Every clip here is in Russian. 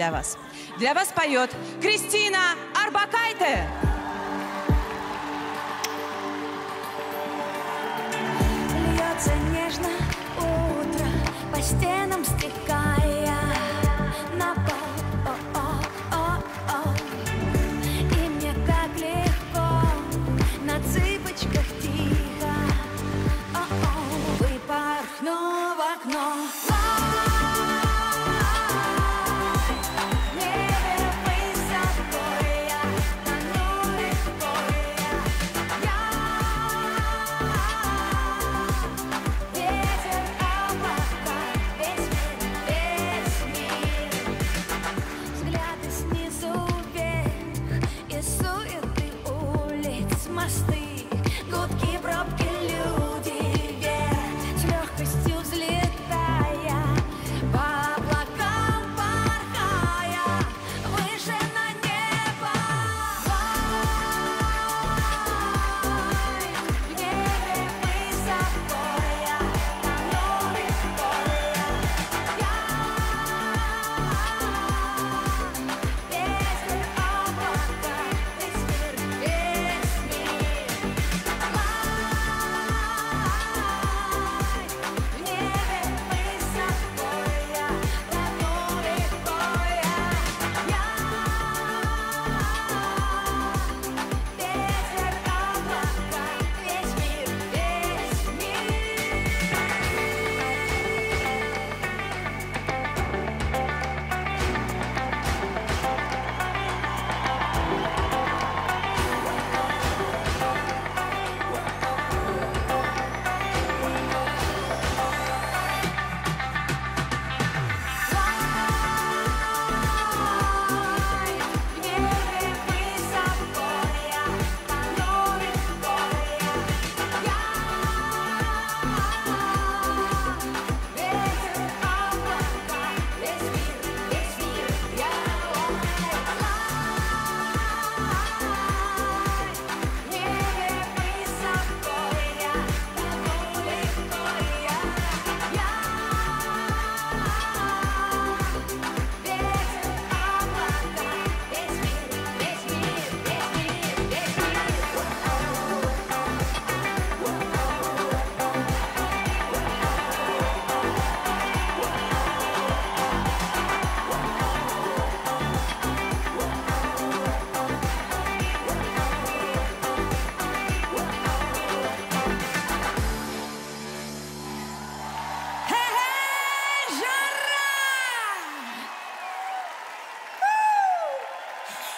для вас. Для вас поет Кристина Арбакайте. Льется нежно утро по стенам стрелы.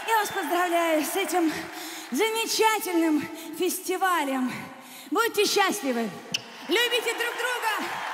Я вас поздравляю с этим замечательным фестивалем. Будьте счастливы, любите друг друга.